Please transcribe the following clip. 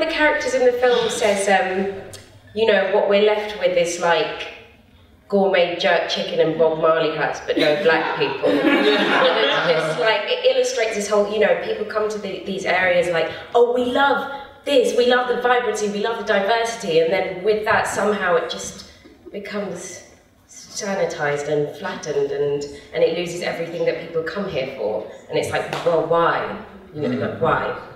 of the characters in the film says, um, you know, what we're left with is like gourmet jerk chicken and Bob Marley hats, but no black people. and it's just like it illustrates this whole, you know, people come to the, these areas like, oh, we love this, we love the vibrancy, we love the diversity, and then with that somehow it just becomes sanitized and flattened, and and it loses everything that people come here for, and it's like, well, why? You know, like, mm. why?